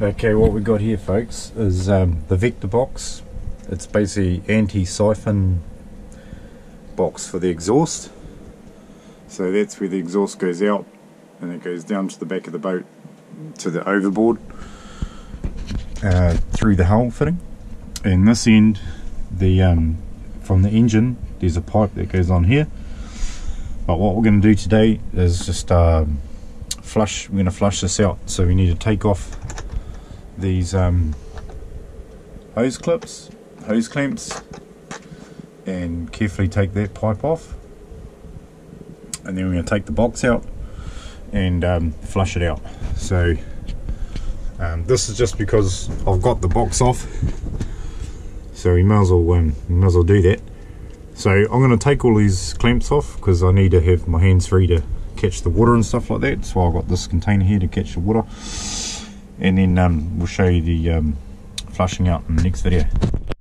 Okay, what we've got here, folks, is um, the Vector box. It's basically anti-siphon box for the exhaust. So that's where the exhaust goes out, and it goes down to the back of the boat to the overboard uh, through the hull fitting. And this end, the um, from the engine, there's a pipe that goes on here. But what we're going to do today is just um, flush. We're going to flush this out. So we need to take off these um, hose clips, hose clamps, and carefully take that pipe off. And then we're going to take the box out and um, flush it out. So um, this is just because I've got the box off. So we might as well, um, might as well do that. So I'm going to take all these clamps off because I need to have my hands free to catch the water and stuff like that. So I've got this container here to catch the water and then um, we'll show you the um, flushing out in the next video.